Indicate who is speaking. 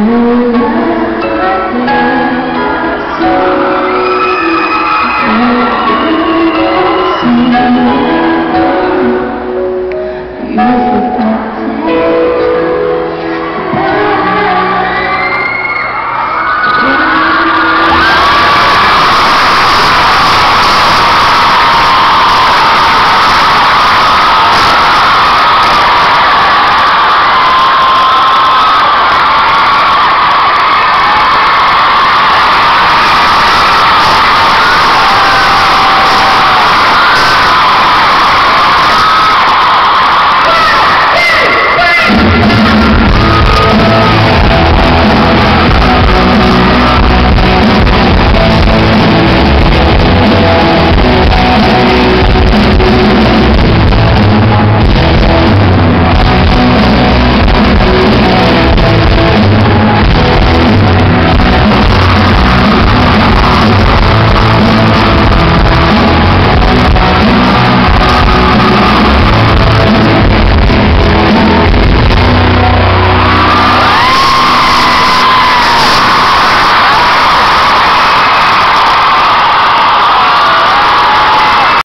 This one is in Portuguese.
Speaker 1: Música